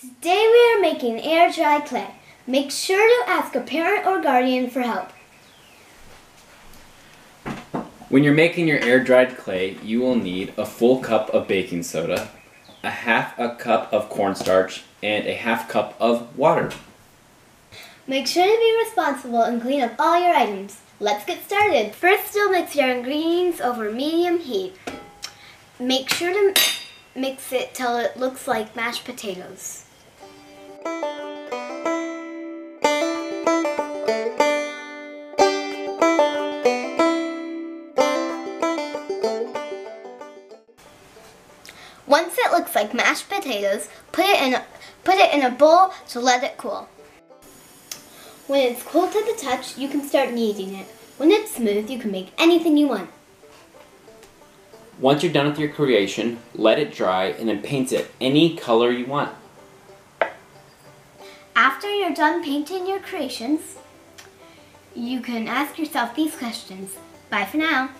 Today we are making air dry clay. Make sure to ask a parent or guardian for help. When you're making your air dried clay, you will need a full cup of baking soda, a half a cup of cornstarch, and a half cup of water. Make sure to be responsible and clean up all your items. Let's get started. First, you'll mix your ingredients over medium heat. Make sure to mix it till it looks like mashed potatoes. Once it looks like mashed potatoes, put it in a, put it in a bowl to let it cool. When it's cool to the touch, you can start kneading it. When it's smooth, you can make anything you want. Once you're done with your creation, let it dry and then paint it any color you want. After you're done painting your creations, you can ask yourself these questions. Bye for now.